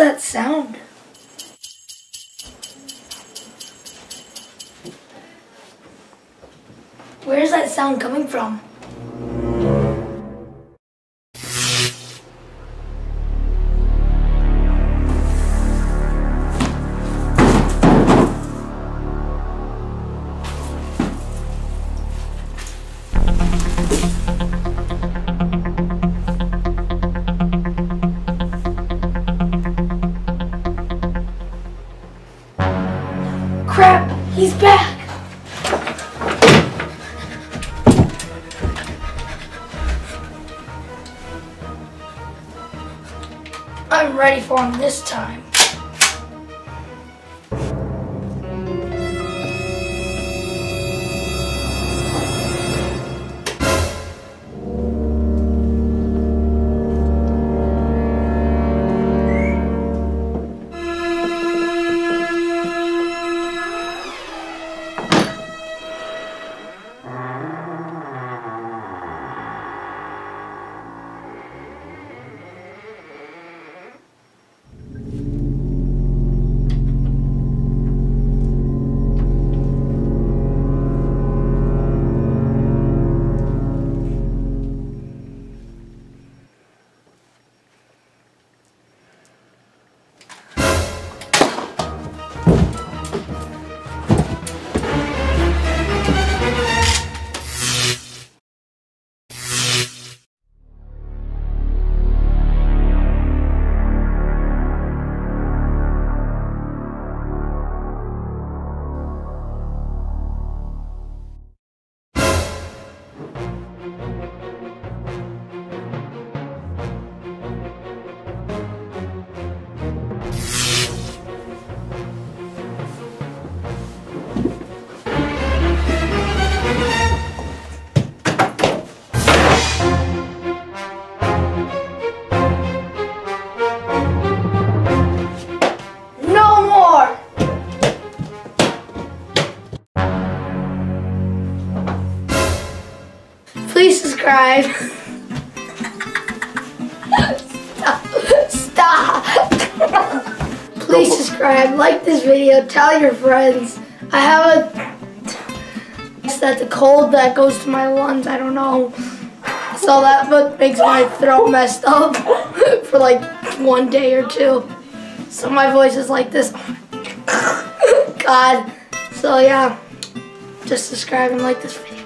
that sound? Where's that sound coming from? He's back. I'm ready for him this time. Please subscribe. Stop. Stop. Please subscribe, like this video, tell your friends. I have a it's that the cold that goes to my lungs, I don't know. So that makes my throat messed up for like one day or two. So my voice is like this. God. So yeah, just subscribe and like this video.